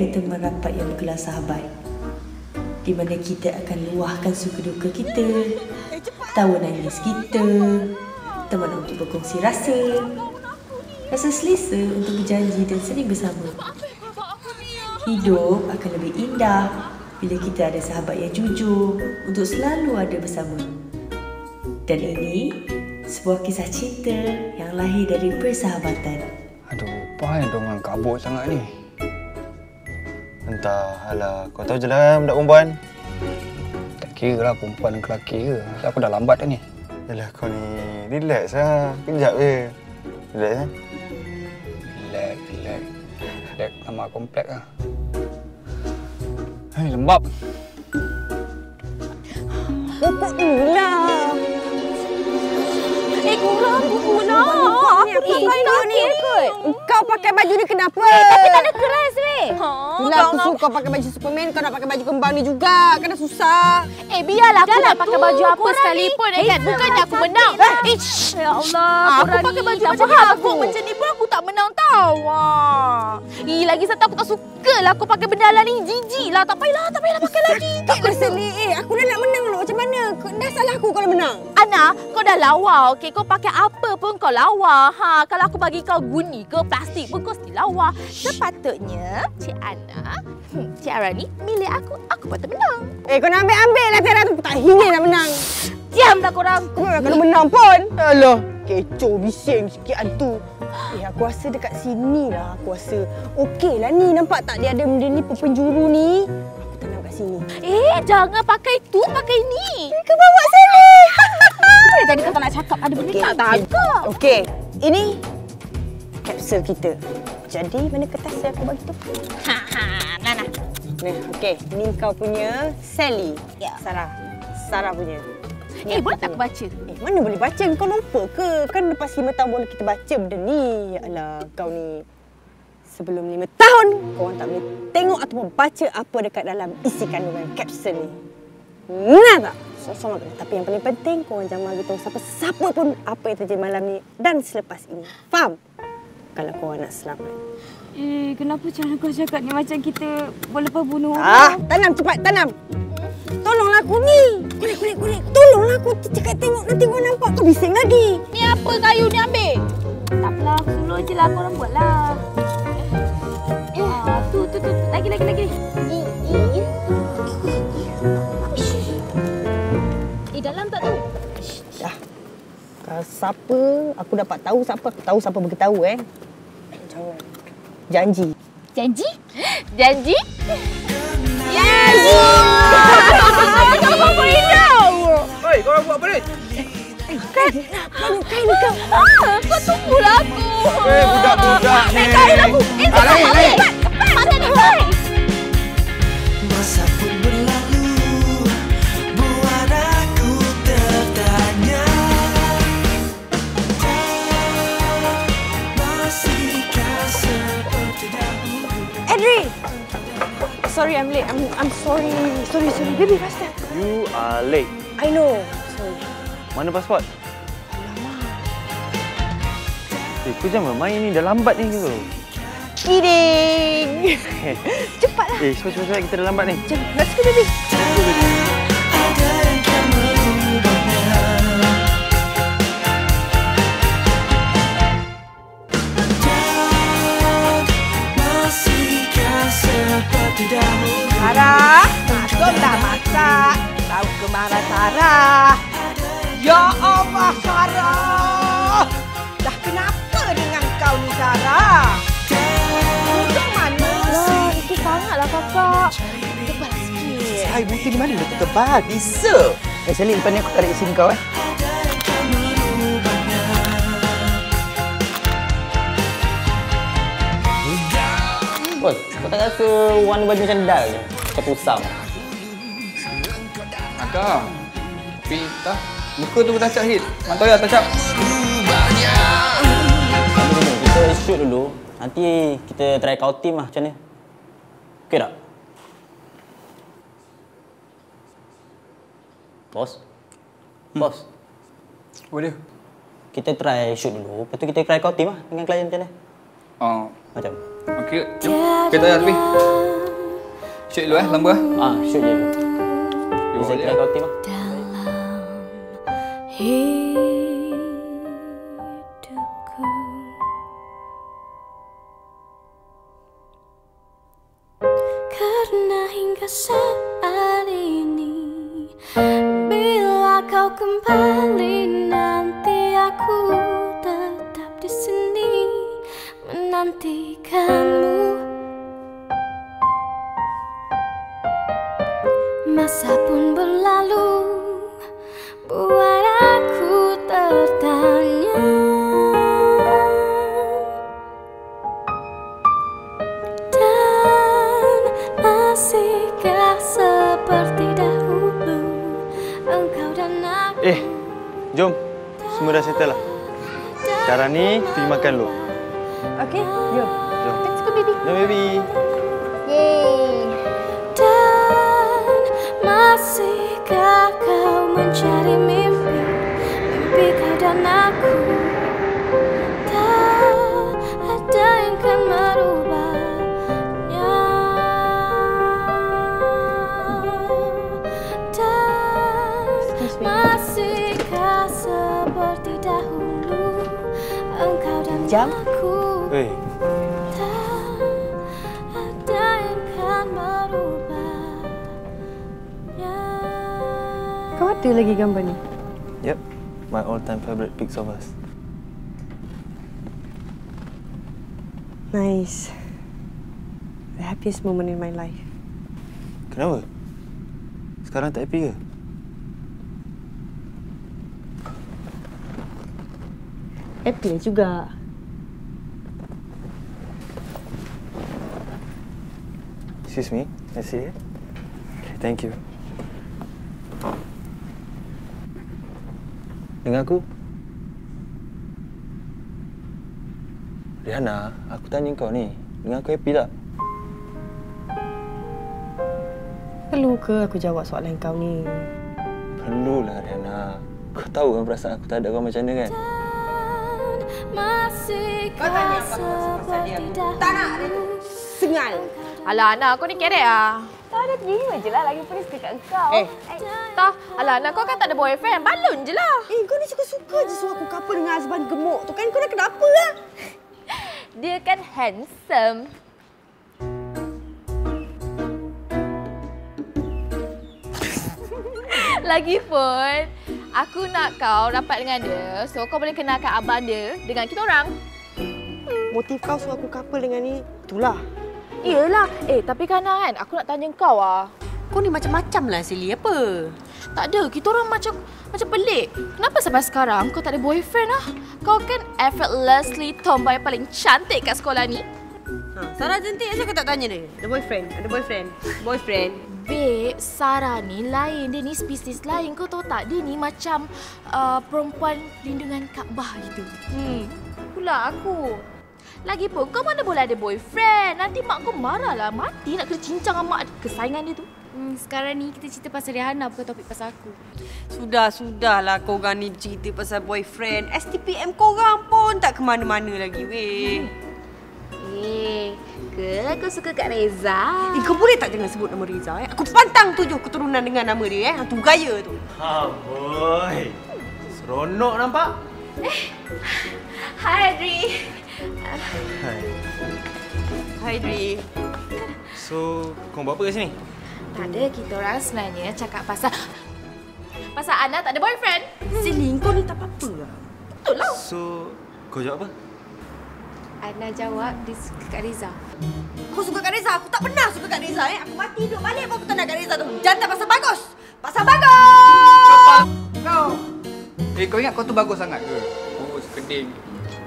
Ada teman rapat yang berkelas sahabat. Di mana kita akan luahkan suka duka kita, tawa nangis kita, teman untuk berkongsi rasa, rasa selesa untuk berjanji dan sering bersama. Hidup akan lebih indah bila kita ada sahabat yang jujur untuk selalu ada bersama. Dan ini sebuah kisah cinta yang lahir dari persahabatan. Aduh, apa yang dongang kabut sangat ni? Entahlah, kau tahu je lah budak perempuan. Tak kira lah perempuan dan lelaki ke. Aku dah lambat dah ni. Yalah kau ni, relax lah. Kejap je. Relax lah. Relax, relax. Relax nama komplek lah. Hai, lembab. Pupuk lah. Eh, korang pukul lah. Aku pakai ni. Kau pakai baju ni kenapa? Eh, tapi tak ada keras weh. Ha, Itulah aku suka pakai baju Superman, kau nak pakai baju kembang ni juga. Dah susah. Eh, biarlah aku nak pakai baju apa sekalipun eh, kan. Bukannya aku menang. Eh, shh. Ya Allah, Aku korang pakai baju tak macam ni, aku. aku. Macam ni pun aku tak menang tau. Wah. Ih, lagi satu aku tak suka lah aku pakai benda lah ni. Jijik lah. Tak payahlah, tak payahlah pakai lagi. Tak pasal ni. Eh, aku dah nak menang dulu. Macam mana? Kau- Dah salah aku kalau menang. Ana, kau dah lawa, okey? Kau pakai apa pun kau lawa. Ha, kalau aku bagi kau guni ke plastik pun kau still lawa. Sepatutnya, Cik Ana, hmm, Cik Ara ni milik aku. Aku patut menang. Eh, kau nak ambil-ambil lah Tiara tu. Tak ingin nak menang. Diamlah korang. Kau memang kena menang pun. Alah, kecoh bising sikit hantu. Eh, aku rasa dekat sini lah. Aku rasa okey lah ni. Nampak tak dia ada benda ni penjuru ni. Aku tanam kat sini. Eh, jangan pakai tu, pakai ni. Kau bawa sini. Boleh tadi kau tak nak cakap ada benda tak tangkap. Okey, ini kapsul kita. Jadi, mana kertas yang aku bagi tu? Ha, ha, Nana. Nah, okey. Ni kau punya Sally. Ya. Sarah. Sarah punya. Eh, boleh tak aku baca? Eh, mana boleh baca? Kau lupa ke? Kan lepas lima tahun boleh kita baca benda ni. Ya Allah, kau ni. Sebelum lima tahun, kau orang tak boleh tengok ataupun baca apa dekat dalam isi kandungan kapsul ni. Nah tak? Sama-sama tak? Tapi yang paling penting, kau orang jangan beritahu siapa-siapa pun apa yang terjadi malam ni dan selepas ini. Faham? Kalau kau orang nak selamat. Eh, kenapa cara kau cakap ni macam kita boleh bunuh Ah, tanam cepat, tanam. Tolonglah aku ni. Kulit, kulit, kulit. Tolonglah aku cakap tengok nanti kau nampak kau bising lagi. Ni apa kayu ni ambil? Tak apalah, aku suruh je lah korang buat lah. Ah, tu, tu, tu. Lagi, lagi, lagi. Eh, Kalau siapa aku dapat tahu siapa, aku tahu siapa beritahu eh. Jangan. Janji. Janji? Janji? Janji! Apa kau hilang? Oi, korang buat apa ni? Kan, kain, kain ni kau. Ah, kau tunggulah aku. Eh, budak-budak ni. Eh, kain aku. Eh, Ah, lain, cepat, lain. cepat, cepat. Sorry, I'm late. I'm I'm sorry. Sorry, sorry. Baby, faster. You are late. I know. Sorry. Mana pasport? Eh, kau jangan main ni. Dah lambat ni kau. Kidding. Cepatlah. Eh, cepat, cepat, cepat. Kita dah lambat ni. Jom, let's go, baby. Ada Mana Sarah? Ya Allah, Sarah. Dah kenapa dengan kau ni, Sarah? Duduk mana? Lah, itu sangatlah kakak. Tebal sikit. Hai, buti di mana dah tebal? Bisa. Eh, Sally, lepas ni aku tarik SIM kau eh. Bos, kau tak rasa warna baju macam dal je? Macam kusam. Tapi tak. Muka tu dah cap hit. Mantau ya, cap. Tapi dulu, kita shoot dulu. Nanti kita try kau team lah macam ni. Okey tak? Bos? Bos? Apa dia? Kita try shoot dulu. Lepas tu kita try kau team lah dengan klien macam ni. Oh, Macam? Okey, jom. Kita ya, tepi. Shoot dulu eh, lampu eh. Ah, shoot je dulu. Bisa eh. kau tim ah. hidupku Karena hingga saat ini Bila kau kembali nanti aku tetap di sini menantikanmu Masa pergi makan dulu. Okey, jom. Jom. Let's go baby. Jom, baby. Gambar ni? Yep, my all-time favorite pics of us. Nice. The happiest moment in my life. Kenapa? Sekarang tak happy ke? Happy juga. Excuse me, I see it. Okay, thank you. Dengar aku. Rihanna, aku tanya kau ni. Dengar aku happy tak? Perlu ke aku jawab soalan kau ni? Perlulah Rihanna. Kau tahu kan perasaan aku tak ada kau macam mana kan? Masihkah seperti dahulu Sengal. Alah, Ana, kau ni kerek ah. Tak ada terima je lah lagi polis dekat kau. Eh, Tah, alah, Ana, kau kan tak ada boyfriend. Balun je lah. eh kau ni suka-suka je suruh aku couple dengan husband gemuk tu kan. Kau dah kenapa lah? Dia kan handsome. Lagipun, aku nak kau rapat dengan dia. So, kau boleh kenalkan abang dia dengan kita orang. Motif kau suruh aku couple dengan ni, itulah. Iyalah. Eh, tapi kan kan, aku nak tanya kau ah. Kau ni macam-macam lah Silly. Apa? Tak ada, kita orang macam macam pelik. Kenapa sampai sekarang kau tak ada boyfriend ah? Kau kan effortlessly tomboy paling cantik kat sekolah ni. Ha, Sarah cantik asal kau tak tanya dia? Ada boyfriend? Ada boyfriend? Boyfriend? Babe, Sarah ni lain. Dia ni spesies lain. Kau tahu tak? Dia ni macam uh, perempuan lindungan Kaabah gitu. Hmm. Pula aku. Lagipun kau mana boleh ada boyfriend. Nanti mak kau marahlah. Mati nak kena cincang sama mak kesayangan dia tu. Hmm, sekarang ni kita cerita pasal Rihanna bukan topik pasal aku. Sudah, sudahlah kau orang ni cerita pasal boyfriend. STPM kau orang pun tak ke mana-mana lagi, weh. Eh, ke kau suka Kak Reza? Eh, kau boleh tak jangan sebut nama Riza, eh? Aku pantang tujuh keturunan dengan nama dia, eh? Hantu gaya tu. Ha, boy. Seronok nampak? Hai, Adri. Hai. Hai, Dri. So, kau buat apa kat sini? Tak ada, kita orang sebenarnya cakap pasal... Pasal Ana tak ada boyfriend. Silly, kau ni tak apa-apa lah. Betul lah. So, kau jawab apa? Ana jawab dia suka Kak Riza. Kau suka Kak Reza? Aku tak pernah suka Kak Reza, eh? Aku mati hidup balik pun aku tak nak Kak Reza tu. Jantan pasal bagus. Pasal bagus! Kau. Eh, kau ingat kau tu bagus sangat ke? Kurus, keding.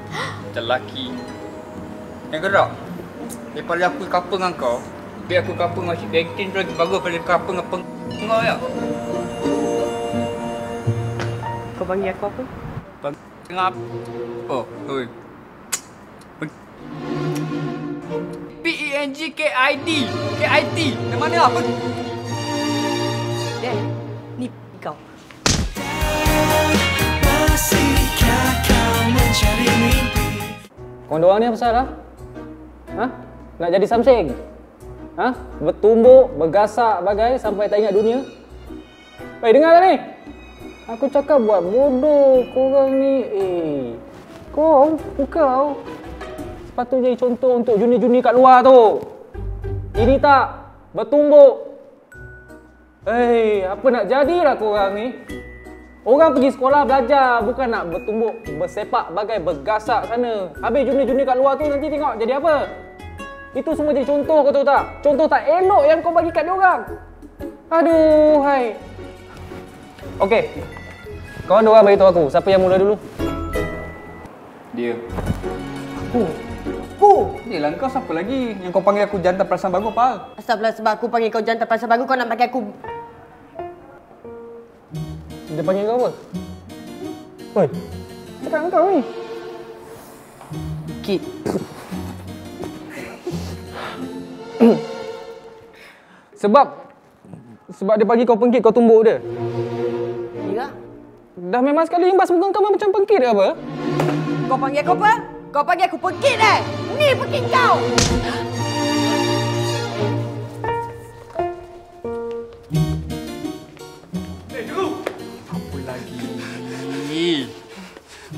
Macam lelaki. Yang gerak. Daripada aku couple dengan kau, biar aku couple dengan si Bekin tu lagi bagus daripada couple dengan peng... Kau ya? Kau panggil aku apa? Peng... Tengah apa? Oh, oi. P-E-N-G-K-I-D K-I-T Yang mana apa? Dan, ni kau. Masihkah kau mencari mimpi Kau dua orang ni apa pasal lah? Ha? Nak jadi something? Ha? Bertumbuk, bergasak bagai sampai tak ingat dunia? Hei, dengar tak ni? Aku cakap buat bodoh korang ni. Eh, kau, kau sepatutnya jadi contoh untuk junior-junior kat luar tu. Ini tak bertumbuk. Hei, apa nak jadilah korang ni? Orang pergi sekolah belajar bukan nak bertumbuk, bersepak bagai bergasak sana. Habis junior-junior kat luar tu nanti tengok jadi apa? Itu semua jadi contoh kau tahu tak? Contoh tak elok yang kau bagi kat dia orang. Aduh, hai. Okey. Kawan dua orang beritahu aku, siapa yang mula dulu? Dia. Aku. Aku. Dia lah kau siapa lagi? Yang kau panggil aku jantan perasaan bagus, Pal. Astagfirullah sebab aku panggil kau jantan pasal bagus kau nak panggil aku Dia panggil kau apa? Oi. Cakap dengan kau ni. Kid. Sebab sebab dia bagi kau pengkit kau tumbuk dia. Iya. Dah memang sekali imbas muka kau macam pengkit ke apa? Kau panggil aku apa? Kau panggil aku pekit eh? Ni pekit kau. Apa lagi?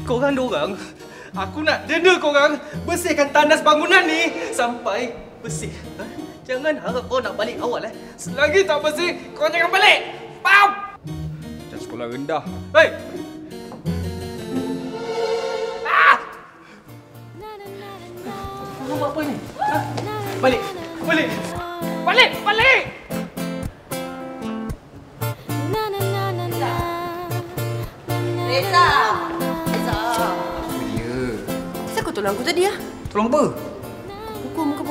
Korang dua orang, aku nak denda korang bersihkan tandas bangunan ni sampai bersih. Ha? Jangan harap kau nak balik awal eh. Selagi tak bersih, kau jangan balik. Faham? Macam sekolah rendah. Hei! Ah! Kau buat apa ni? Ha? Balik! Balik! Balik! Balik! Reza. Reza. Dia. Kenapa kau tolong aku tadi ah? Tolong apa?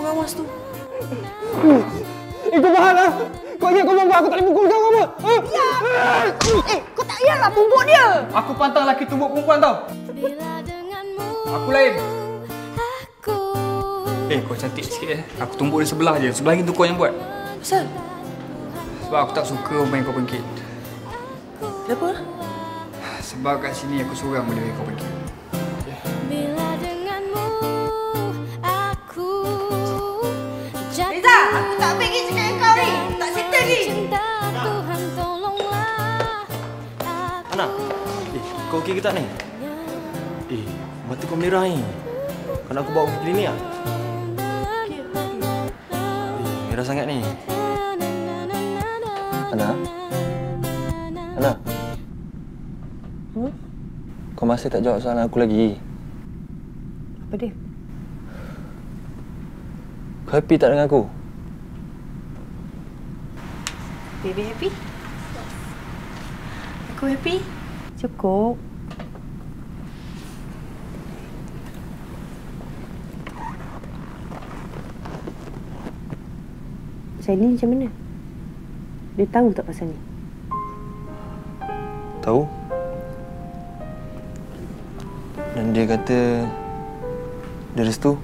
Pengawas tu. Eh, kau faham lah. Kau ingat kau mampu aku tak boleh pukul kau apa? Ha? Ya. Eh, kau tak payahlah tumbuk dia. Aku pantang laki tumbuk perempuan tau. Aku lain. Eh, kau cantik sikit eh. Aku tumbuk dia sebelah je. Sebelah itu kau yang buat. Pasal? Sebab aku tak suka main kau pengkit. Kenapa? Sebab kat sini aku seorang boleh main kau pengkit. Okey ke tak ni? Eh, mata kau merah ni. Kau nak aku bawa pergi klinik ah? Eh, merah sangat ni. Ana? Ana? Hmm? Kau masih tak jawab soalan aku lagi. Apa dia? Kau happy tak dengan aku? Baby happy? Aku happy? Cukup. Sally macam mana? Dia tahu tak pasal ni? Tahu? Dan dia kata dia restu.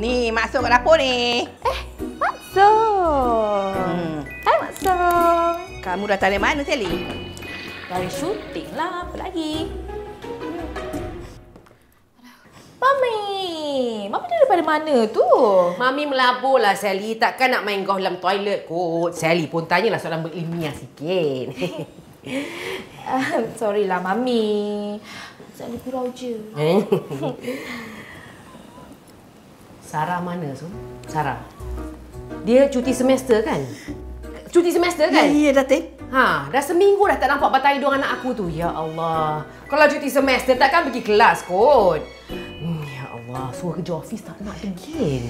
Ni, masuk ke dapur ni. Masuk. Hmm. Hai, masuk. Kamu datang dari mana, Sally? Dari syuting lah, apa lagi? Mami, Mami ni daripada mana tu? Mami melabur lah Sally. Takkan nak main golf dalam toilet kot. Sally pun tanyalah soalan berilmiah sikit. Uh, sorry lah, Mami. Saya gurau je. Sarah mana tu? Sarah. Dia cuti semester kan? Cuti semester kan? Ya, ya, Datin. Ha, dah seminggu dah tak nampak batai hidung anak aku tu. Ya Allah. Kalau cuti semester takkan pergi kelas kot. Hmm, ya Allah. Suruh kerja office tak nak degil.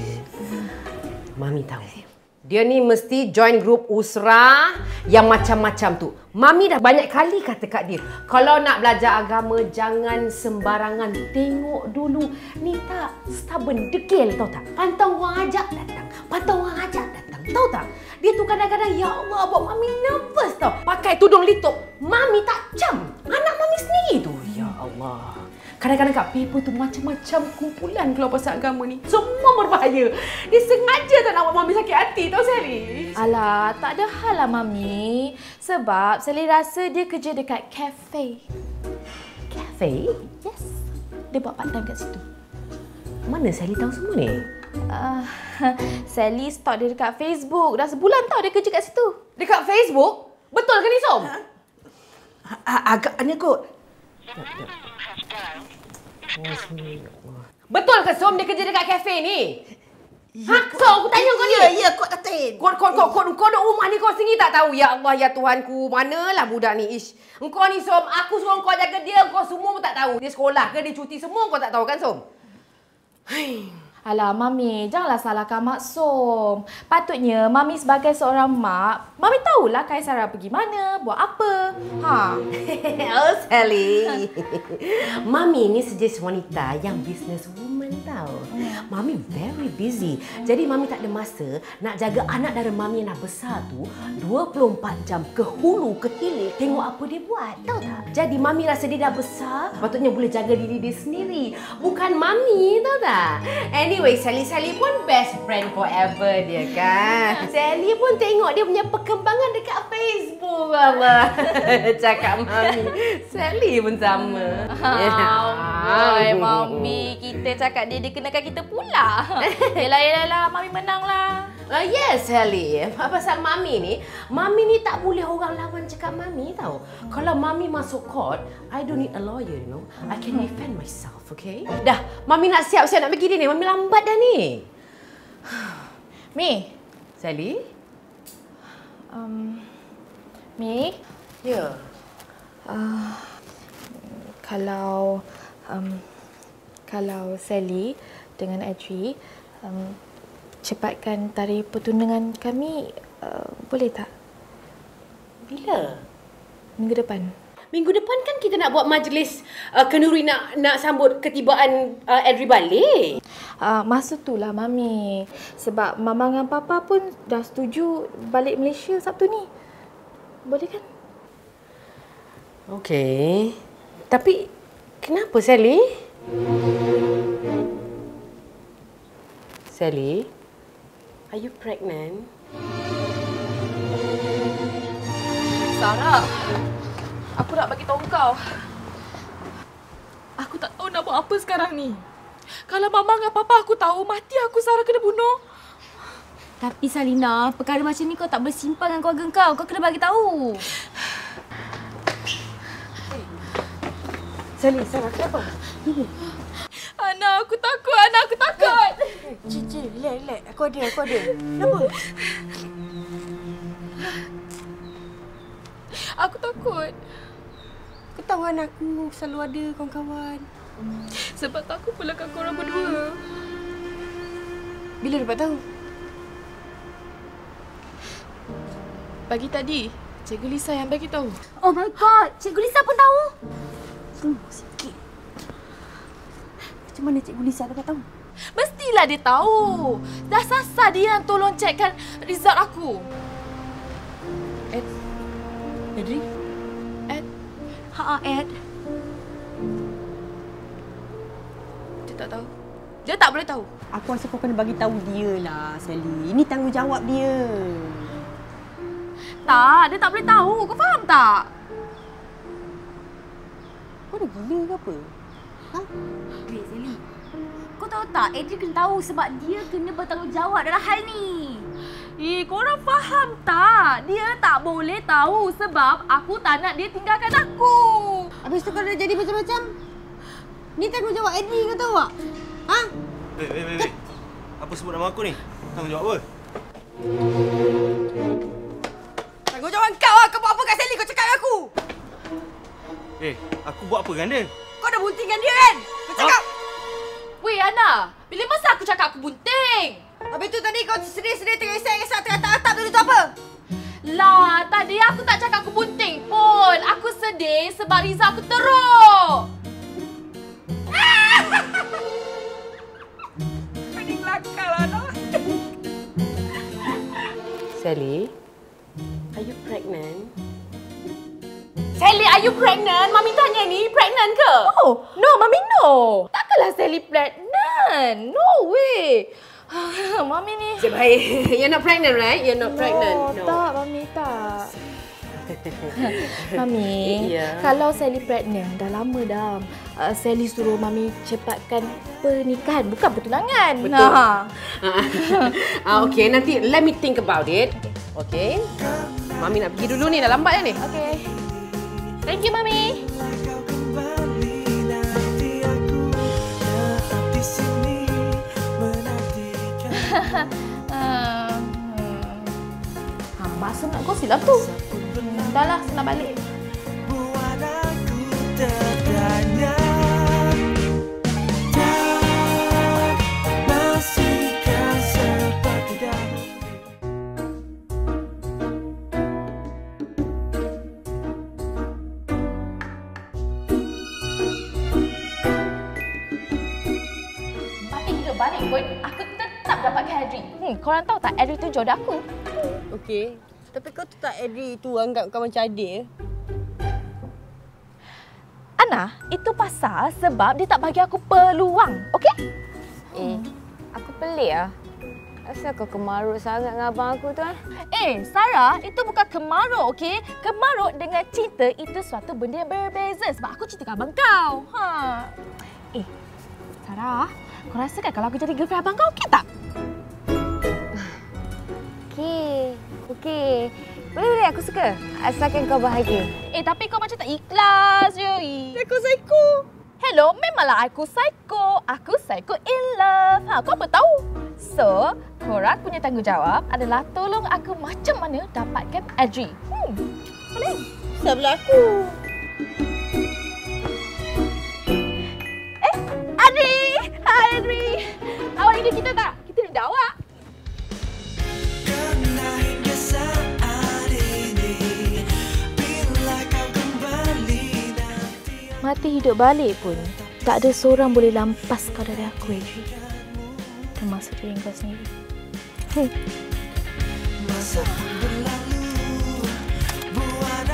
Mami tahu. Dia ni mesti join grup Usra yang macam-macam tu. Mami dah banyak kali kata kat dia, kalau nak belajar agama jangan sembarangan tengok dulu. Ni tak stubborn degil tahu tak? Pantau orang ajak datang. Pantau orang ajak datang. Tahu tak? Dia tu kadang-kadang ya Allah buat mami nervous tau. Pakai tudung litup. Mami tak cam. Anak mami sendiri tu. Ya Allah. Kadang-kadang kat paper tu macam-macam kumpulan keluar pasal agama ni. Semua berbahaya. Dia sengaja tak nak buat mami sakit hati tau Sally. Alah, tak ada hal lah Mami. Sebab Sally rasa dia kerja dekat cafe. Cafe? Yes. Dia buat part time kat situ. Mana Sally tahu semua ni? Uh, Sally stalk dia dekat Facebook. Dah sebulan tau dia kerja kat situ. Dekat Facebook? Betul ke ni Som? Agaknya kot. Betul ke Som dia kerja dekat kafe ni? Ha? So, aku tanya kau ni. Ya, ya, kod Tatin. Kau kau kau kau kau duk rumah ni kau sendiri tak tahu. Ya Allah, ya Tuhanku. Manalah budak ni ish. Engkau ni Som, aku suruh kau jaga dia, kau semua pun tak tahu. Dia sekolah ke dia cuti semua kau tak tahu kan Som? Alah, Mami, janganlah salahkan Mak Som. Patutnya Mami sebagai seorang mak, Mami tahulah Kaisara pergi mana, buat apa. Ha. oh, Sally. Mami ni sejenis wanita yang business woman tau. Mami very busy. Jadi Mami tak ada masa nak jaga anak dara Mami yang dah besar tu 24 jam ke hulu ke hilir tengok apa dia buat. Tahu tak? Jadi Mami rasa dia dah besar, patutnya boleh jaga diri dia sendiri. Bukan Mami, tahu tak? Anyway, Sally-Sally pun best friend forever dia kan. Sally pun tengok dia punya perkembangan dekat Facebook. Allah. Cakap Mami. Sally pun sama. Hai, Mami. Kita cakap dia, dia kenakan kita pula. Yelah, yelah, yelah. Mami menang lah. Uh, yes, Sally. Pasal Mami ni, Mami ni tak boleh orang lawan cakap Mami tau. Kalau Mami masuk court, I don't need a lawyer, you know. I can defend myself, okay? Dah, Mami nak siap-siap nak pergi dia ni. Mami lambat dah ni. Mi. Sally? Um, Mi? Ya. Yeah. Uh, kalau um, kalau Sally dengan Adri um, cepatkan tarikh pertunangan kami, uh, boleh tak? Bila? Minggu depan. Minggu depan kan kita nak buat majlis uh, kenduri nak nak sambut ketibaan uh, Adri balik. Uh, masa tu lah Mami. Sebab Mama dengan Papa pun dah setuju balik Malaysia Sabtu ni. Boleh kan? Okey. Tapi kenapa Sally? Sally, are you pregnant? Sarah, aku nak bagi tahu kau. Aku tak tahu nak buat apa sekarang ni. Kalau mama dengan papa aku tahu, mati aku Sarah kena bunuh. Tapi Salina, perkara macam ni kau tak bersimpan dengan keluarga kau. Kau kena bagi tahu. Sally, Sarah, kenapa? Anak aku takut, anak aku takut. Cik, cik, relax, relax. Aku ada, aku ada. Kenapa? Aku takut. Kau tahu kan aku selalu ada kawan-kawan. Sebab tu aku pulangkan korang berdua. Bila dapat tahu? Pagi tadi, Cikgu Lisa yang bagi tahu. Oh my god, Cikgu Lisa pun tahu. Tunggu sikit. Macam mana Cikgu Lisa dapat tahu? Mestilah dia tahu. Dah sasar dia yang tolong cekkan result aku. Ed. Adri? Ed. Ha, Ed. Dia tak tahu. Dia tak boleh tahu. Aku rasa kau kena bagi tahu dia lah, Sally. Ini tanggungjawab dia. Tak, dia tak boleh tahu. Kau faham tak? Kau dah gila ke apa? Ha? Wait, Sally. Kau tahu tak, Adri kena tahu sebab dia kena bertanggungjawab dalam hal ni. Eh, korang faham tak? Dia tak boleh tahu sebab aku tak nak dia tinggalkan aku. Habis tu kau dah jadi macam-macam? Ni tanggungjawab Adri kau tahu tak? Ha? Wait, wait, wait, wait. Apa sebut nama aku ni? Tanggungjawab apa? Tanggungjawab kau lah. Kau buat apa kat Sally? Kau cakap dengan aku. Eh, aku buat apa dengan dia? Kau dah buntingkan dia kan? Kau cakap. Weh Ana, bila masa aku cakap aku bunting? Habis tu tadi kau sedih-sedih teresak-esak teratap-atap dulu tu apa? Lah, tadi aku tak cakap aku bunting pun. Aku sedih sebab Riza aku teruk. Pening lakal Ana. Sally, are you pregnant? Sally, are you pregnant? Mami tanya ni, pregnant ke? Oh, no, Mami no. Takkanlah Sally pregnant. No way. Mami ni. Sebaik. You're not pregnant, right? You're not pregnant. No, tak, Mami tak. Mami, Ya. kalau Sally pregnant, dah lama dah. Uh, Sally suruh Mami cepatkan pernikahan, bukan pertunangan. Betul. Nah. ah, okay, nanti let me think about it. Okay. Mami nak pergi dulu ni, dah lambat dah ni. Okay. Thank you, Mami. Hmm. Ha, masa nak kau silap tu. Hmm, dah lah, saya nak balik. Korang tahu tak Adri tu jodoh aku? Okey. Tapi kau tu tak Adri tu anggap kau macam adik. Ana, itu pasal sebab dia tak bagi aku peluang, okey? Eh, aku pelik ah. Asal kau kemaruk sangat dengan abang aku tu eh? Eh, Sarah, itu bukan kemaruk, okey? Kemaruk dengan cinta itu suatu benda yang berbeza sebab aku cinta abang kau. Ha. Eh, Sarah, kau rasa kan kalau aku jadi girlfriend abang kau, okey tak? Okey. Boleh boleh aku suka. Asalkan kau bahagia. Eh, tapi kau macam tak ikhlas je. Aku psycho. Hello, memanglah aku psycho. Aku psycho in love. Ha, kau apa tahu? So, korang punya tanggungjawab adalah tolong aku macam mana dapatkan Adri. Hmm, boleh? Sebelah aku. Eh, Adri! Hai Adri! Awak ingat kita tak? Kita rindu awak. Mati hidup balik pun tak ada seorang boleh lampas kau dari aku, Adri. Termasuk diri kau sendiri. Hmm. Masa berlalu buat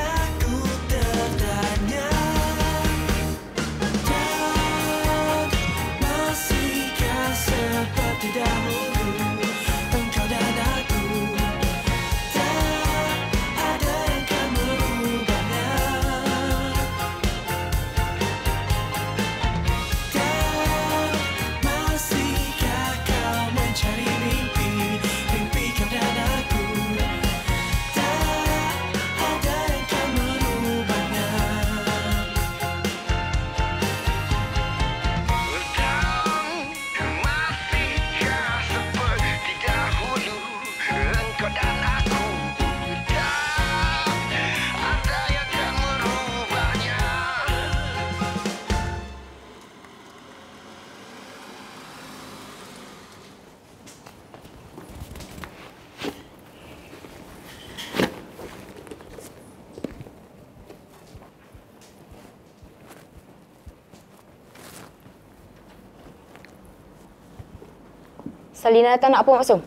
Salina datang nak apa Maksum?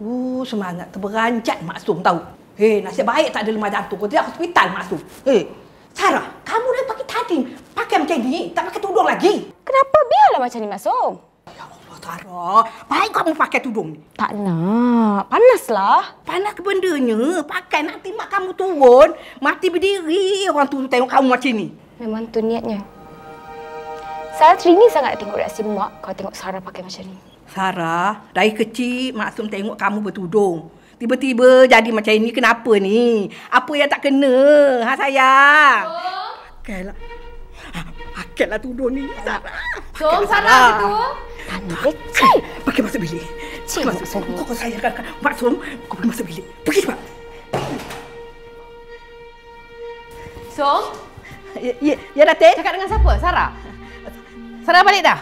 Uh, semangat terberanjat Maksum tahu. Hei, nasib baik tak ada lemah jantung. Kau tidak hospital Maksum. Hei, Sarah, kamu dah pagi tadi pakai macam ni, tak pakai tudung lagi. Kenapa biarlah macam ni Maksum? Oh, Sarah, baik kamu pakai tudung ni. Tak nak. Panaslah. Panas ke bendanya? Pakai nanti mak kamu turun, mati berdiri orang tu tengok kamu macam ni. Memang tu niatnya. Sarah teringin sangat tengok reaksi mak kalau tengok Sarah pakai macam ni. Sarah, dari kecil Maksum tengok kamu bertudung. Tiba-tiba jadi macam ini kenapa ni? Apa yang tak kena? Ha sayang. Pakailah. Ha, pakailah tudung ni. Sarah. Jom, Pakailah, Sarah? Tani kecil. Pakai masuk bilik. Cik, Pakai masuk bilik. Kau kau sayangkan Maksum. Kau pergi masuk bilik. Pergi cepat. So, Ya, ya, ya Datin. Cakap dengan siapa? Sarah? Sarah balik dah?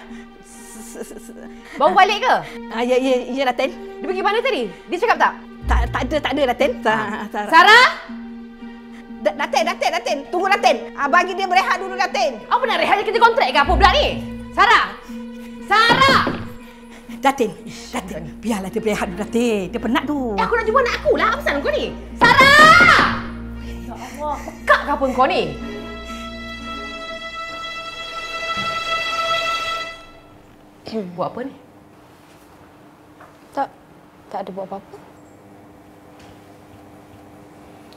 Baru balik ke? Ah, ya, ya, ya, Datin. Dia pergi mana tadi? Dia cakap tak? Tak, tak ada, tak ada, Datin. Sa- Sarah. Sarah? Da- Datin, Datin, Datin. Tunggu, Datin. Ah, bagi dia berehat dulu, Datin. Apa nak rehat dia kontrak ke apa pula ni? Sarah! Sarah! Datin, Datin. Biarlah dia berehat dulu, Datin. Dia penat tu. Eh, aku nak jumpa anak aku lah. Apa pasal kau ni? Sarah! Ya Allah, pekak ke apa kau ni? Buat apa ni? Tak, tak ada buat apa-apa.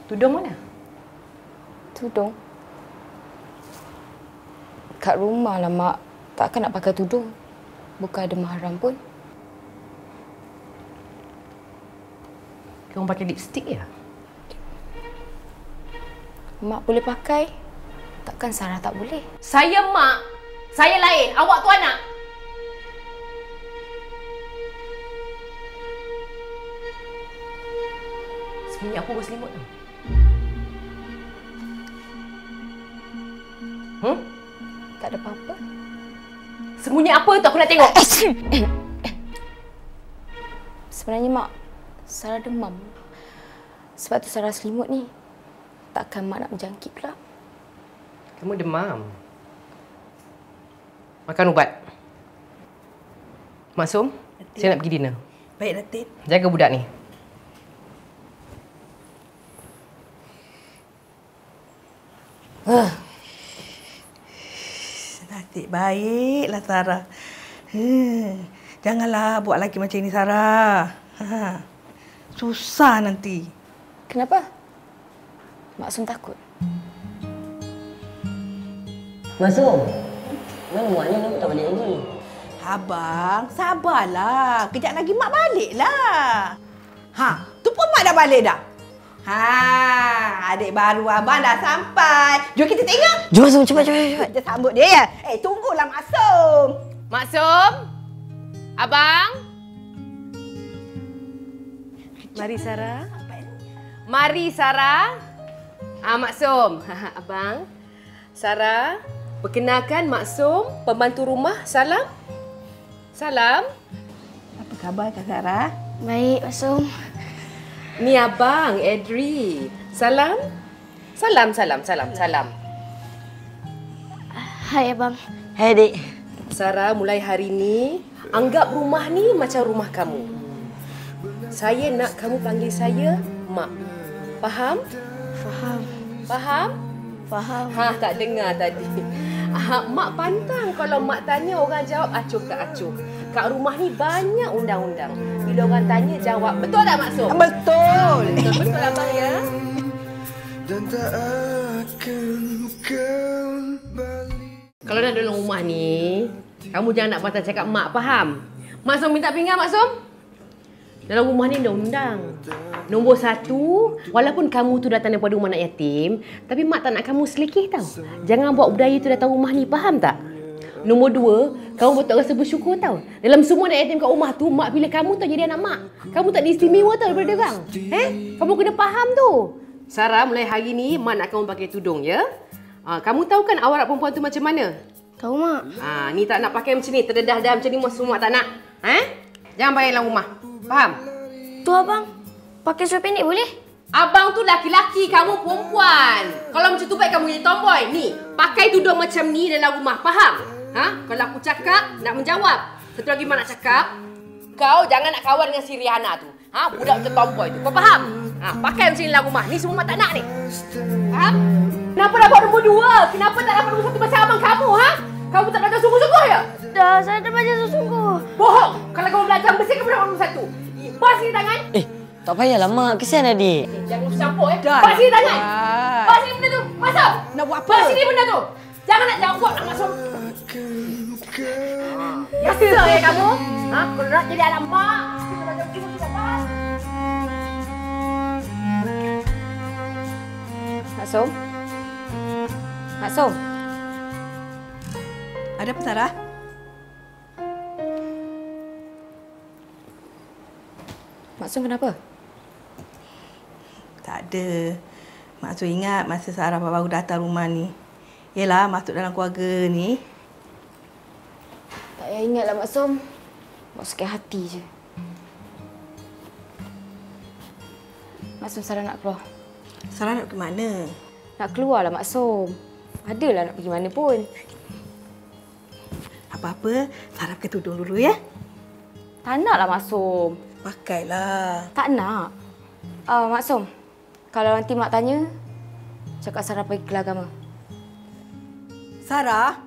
Tudung mana? Tudung? Kat rumah lah, Mak. Takkan nak pakai tudung. Bukan ada mahram pun. Kau pakai lipstick ya? Mak boleh pakai. Takkan Sarah tak boleh? Saya mak. Saya lain. Awak tu anak. Sebenarnya apa berselimut tu? Hmm? Tak ada apa-apa. Sembunyi apa tu aku nak tengok. Sebenarnya, Mak, Sarah demam. Sebab tu Sarah selimut ni. Takkan Mak nak berjangkit pula. Kamu demam. Makan ubat. Maksum, saya nak pergi dinner. Baik, Datin. Jaga budak ni. Ah. Datin, baiklah, Sarah. Hmm. Janganlah buat lagi macam ni, Sarah. Ha. Susah nanti. Kenapa? Maksum takut. Masuk. Mana maknya kenapa tak balik lagi? Abang, sabarlah. Kejap lagi mak baliklah. Ha, tu pun mak dah balik dah. Ha, adik baru abang dah sampai. Jom kita tengok. Jom Masum, cepat, cepat, cepat. Kita sambut dia ya. Eh, tunggulah Maksum. Maksum? Abang? Mari Sarah. Mari Sarah. Ah Maksum. Abang. Sarah, perkenalkan Maksum, pembantu rumah. Salam. Salam. Apa khabar Kak Sarah? Baik, Masum. Ni abang, Edri. Salam. Salam, salam, salam, salam. Hai, Abang. Hai, Dik. Sarah, mulai hari ni, anggap rumah ni macam rumah kamu. Saya nak kamu panggil saya Mak. Faham? Faham. Faham? Faham. Ha, tak dengar tadi. Ha, mak pantang kalau mak tanya orang jawab acuh tak acuh. Kat rumah ni banyak undang-undang. Bila orang tanya jawab. Betul tak Maksud? Betul. Betul, betul abang ya. Dan tak akan kembali Kalau dah dalam rumah ni, kamu jangan nak patah cakap mak, faham? Maksum minta pinggan, Maksum? Dalam rumah ni ada undang. Nombor satu, walaupun kamu tu datang daripada rumah anak yatim, tapi mak tak nak kamu selekeh tau. Jangan buat budaya tu datang rumah ni, faham tak? Nombor dua, kamu betul rasa bersyukur tau. Dalam semua anak yatim kat rumah tu, mak pilih kamu tau jadi anak mak. Kamu tak diistimewa tau daripada dia orang. Eh? Kamu kena faham tu. Sarah, mulai hari ni, mak nak kamu pakai tudung, ya? Ha, kamu tahu kan awak perempuan tu macam mana? Tahu, Mak. Ha, ni tak nak pakai macam ni, terdedah-dedah macam ni, semua tak nak. Eh? Jangan pakai dalam rumah. Faham? Tu, Abang. Pakai seluar pendek boleh? Abang tu laki-laki, kamu perempuan. Kalau macam tu baik kamu jadi tomboy. Ni, pakai tudung macam ni dalam rumah. Faham? Ha? Kalau aku cakap, nak menjawab. Satu lagi mak nak cakap, kau jangan nak kawan dengan si Rihanna tu. Ha? Budak macam tomboy tu. Kau faham? Ha? Pakai macam ni dalam rumah. Ni semua mak tak nak ni. Faham? Kenapa dah buat nombor dua? Kenapa tak dapat nombor satu macam abang kamu, ha? Kamu tak belajar sungguh-sungguh ya? Dah, saya dah belajar sungguh. Bohong! Kalau kamu belajar mesti kamu dapat nombor satu. Bas sini tangan. Eh, tak payahlah, Mak. Kesian adik. Jangan campur eh. Dah. Bas sini tangan. Sini benda tu. Masuk. Nak buat apa? Sini benda tu. Jangan nak jawab nak masuk. Biasa ya kamu? Ha? Kalau nak jadi anak mak, kita tu bas. Maksum? Maksum? Ada apa Sarah? Maksum kenapa? Tak ada. Maksud ingat masa Sarah baru datang rumah ni. Yelah, masuk dalam keluarga ni. Tak Saya ingatlah Mak Som. Buat sakit hati je. Mak Som Sarah nak keluar. Sarah nak ke mana? Nak keluar lah Mak Som. Adalah nak pergi mana pun. Apa-apa, Sarah pakai tudung dulu ya. Tak nak lah Mak Som. Pakailah. Tak nak. Uh, Mak Som, kalau nanti Mak tanya, cakap Sarah pergi kelas agama. Sarah,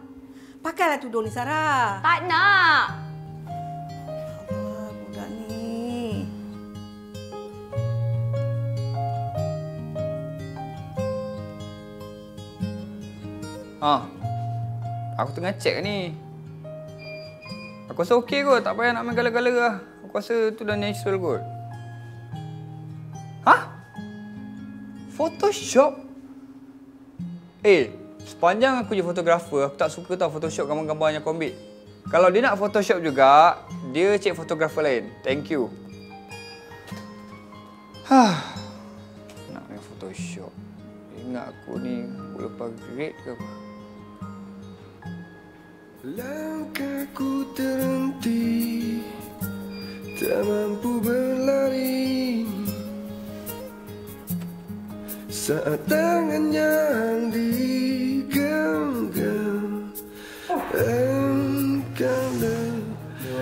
pakailah tudung ni Sarah. Tak nak. Allah, budak ni. Ha. Aku tengah cek ni. Aku rasa okey kot. Tak payah nak main gala-gala lah. Aku rasa tu dah natural kot. Ha? Photoshop? Eh, sepanjang aku je fotografer, aku tak suka tau Photoshop gambar-gambar yang kau ambil. Kalau dia nak Photoshop juga, dia cek fotografer lain. Thank you. Hah. Nak main Photoshop. Ingat aku ni lupa grade ke apa? Langkahku terhenti Tak mampu berlari Saat tangan yang digenggam Engkau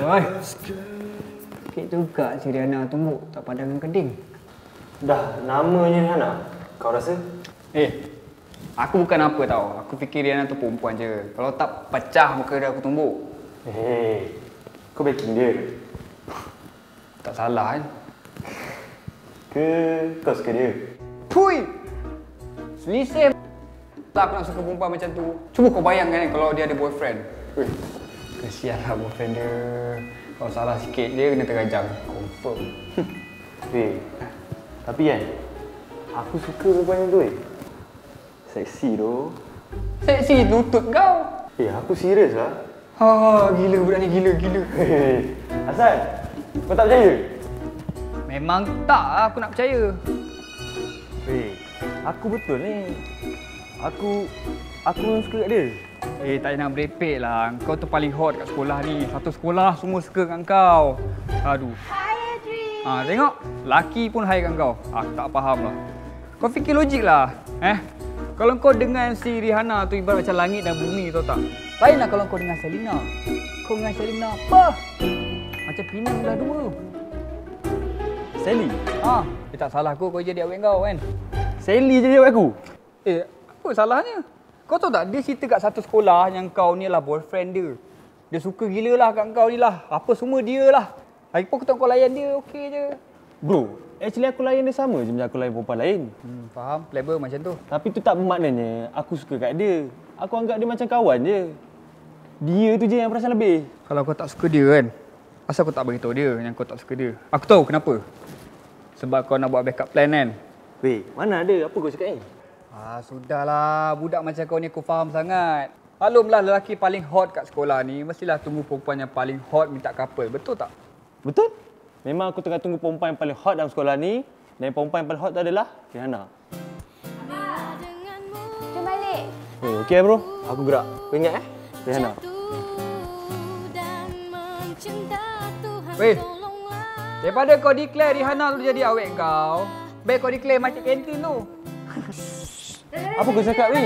Oi. Sikit juga si Riana tumbuk tak pandangan keding. Dah namanya Hana. Kau rasa? Eh, aku bukan apa tau. Aku fikir Riana tu perempuan je. Kalau tak pecah muka dia aku tumbuk. Hei, kau backing dia? Tak salah kan? Ke kau suka dia? Pui! Selisih tak aku nak suka perempuan macam tu. Cuba kau bayangkan kan kalau dia ada boyfriend. Kesian lah boyfriend dia. Kalau salah sikit dia kena terajang. Confirm. Hei, tapi kan, aku suka perempuan yang tu eh. Seksi tu. Seksi lutut kau. Eh, aku serius lah. Ha, gila budak ni gila gila. Hasan, kau tak percaya? Memang tak aku nak percaya. Hei, aku betul ni. Aku, aku memang suka kat dia. Eh, tak payah nak berepek lah. Kau tu paling hot kat sekolah ni. Satu sekolah semua suka kat kau. Aduh. Hai Adri. Ha, tengok. Laki pun hai kat kau. Ah, tak faham lah. Kau fikir logik lah. Eh? Kalau kau dengan si Rihanna tu ibarat macam langit dan bumi tau tak? Lainlah kalau kau dengan Selina. Kau dengan Selina apa? Macam pinang belah dua. Sally? Ha, dia tak salah aku kau jadi awet kau kan? Sally jadi awet aku? Eh, apa salahnya? Kau tahu tak, dia cerita kat satu sekolah yang kau ni lah boyfriend dia. Dia suka gila lah kat kau ni lah. Apa semua dia lah. Lagipun aku tahu kau layan dia, okey je. Bro, actually aku layan dia sama je macam aku layan perempuan lain. Hmm, faham, clever macam tu. Tapi tu tak bermaknanya aku suka kat dia. Aku anggap dia macam kawan je. Dia tu je yang perasan lebih. Kalau kau tak suka dia kan, asal kau tak beritahu dia yang kau tak suka dia? Aku tahu kenapa. Sebab kau nak buat backup plan kan? Weh, mana ada? Apa kau cakap ni? Ah, sudahlah. Budak macam kau ni aku faham sangat. Maklumlah lelaki paling hot kat sekolah ni, mestilah tunggu perempuan yang paling hot minta couple. Betul tak? Betul? Memang aku tengah tunggu perempuan yang paling hot dalam sekolah ni. Dan perempuan yang paling hot tu adalah Rihanna. Jom balik. Eh, okey bro. Aku gerak. Kau ingat eh? Rihanna. Weh, daripada kau declare Rihanna tu jadi awet kau, baik kau declare macam kantin tu. Apa kau cakap ni?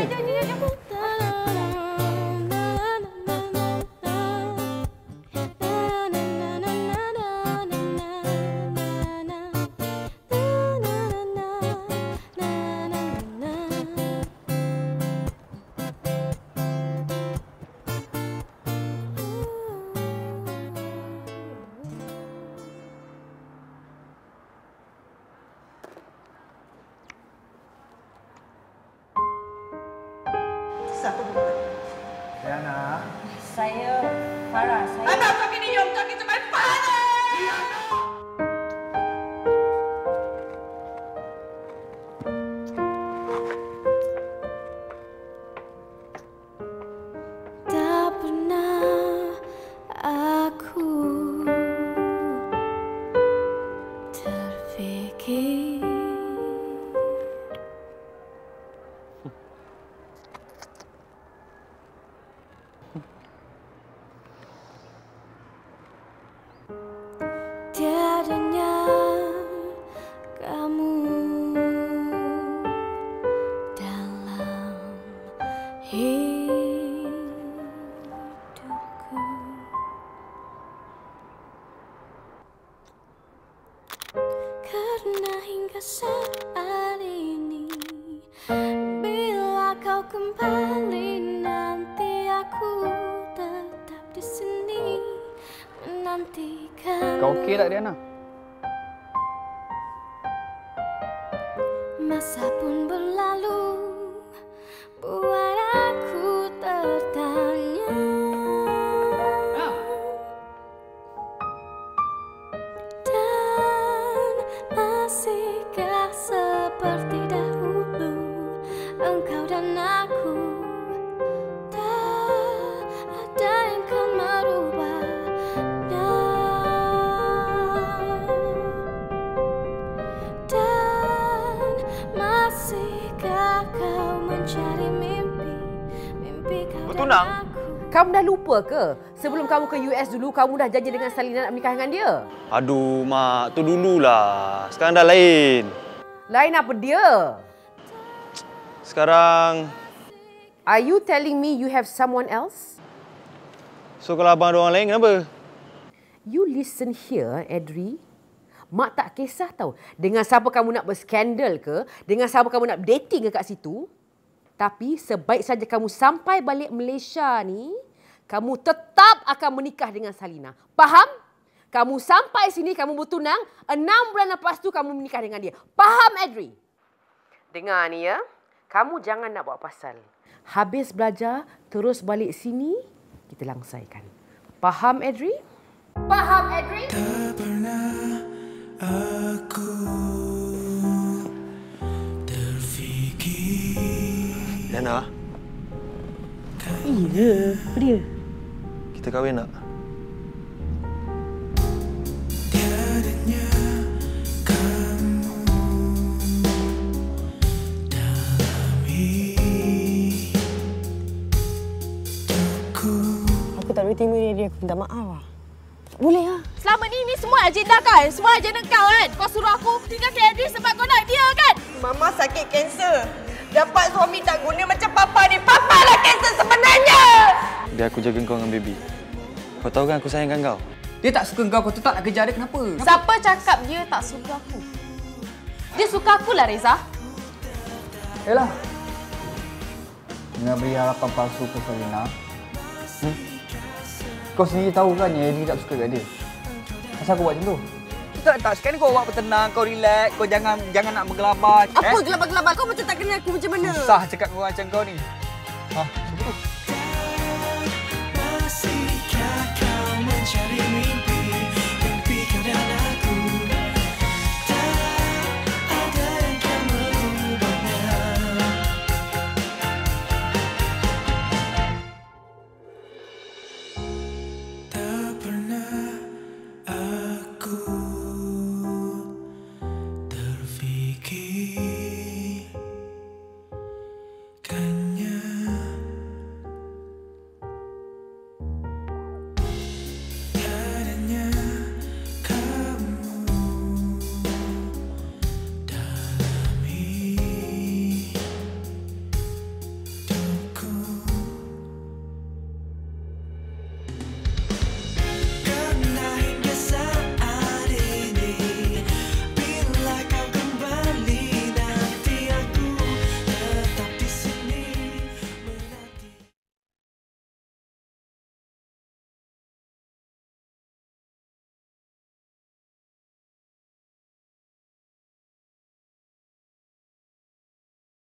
Siapa buat? Rihanna. Saya Farah. Saya not talking to you, I'm talking to my pun berlalu lupa ke? Sebelum kamu ke US dulu, kamu dah janji dengan Salina nak menikah dengan dia. Aduh, Mak. Tu dululah. Sekarang dah lain. Lain apa dia? Sekarang... Are you telling me you have someone else? So, kalau abang ada orang lain, kenapa? You listen here, Edri. Mak tak kisah tau. Dengan siapa kamu nak berskandal ke, dengan siapa kamu nak dating ke kat situ. Tapi sebaik saja kamu sampai balik Malaysia ni, kamu tetap akan menikah dengan Salina. Faham? Kamu sampai sini, kamu bertunang, enam bulan lepas tu kamu menikah dengan dia. Faham, Edri? Dengar ni ya, kamu jangan nak buat pasal. Habis belajar, terus balik sini, kita langsaikan. Faham, Edri? Faham, Edri? Aku terfikir Diana, Iya, dia? Kita kahwin hidupku Aku tak boleh terima dia, dia aku minta maaf lah. Boleh lah. Selama ni ni semua agenda kan? Semua agenda kau kan? Kau suruh aku tinggal Edri sebab kau nak dia kan? Mama sakit kanser. Dapat suami tak guna macam papa ni. Papa lah kanser sebenarnya. Biar aku jaga kau dengan baby. Kau tahu kan aku sayangkan kau? Dia tak suka kau, kau tetap nak kejar dia. Kenapa? Siapa cakap dia tak suka aku? Dia suka aku lah Reza. Yalah. Dengan beri harapan palsu ke Salina. Hmm? Kau sendiri tahu kan yang Eddie tak suka kat dia. Asal kau buat macam tu? Tak, tak. Sekarang ni kau buat bertenang, kau relax, kau jangan jangan nak bergelabar. Apa eh? gelabah-gelabah? Kau macam tak kenal aku macam mana? Susah cakap kau macam kau ni.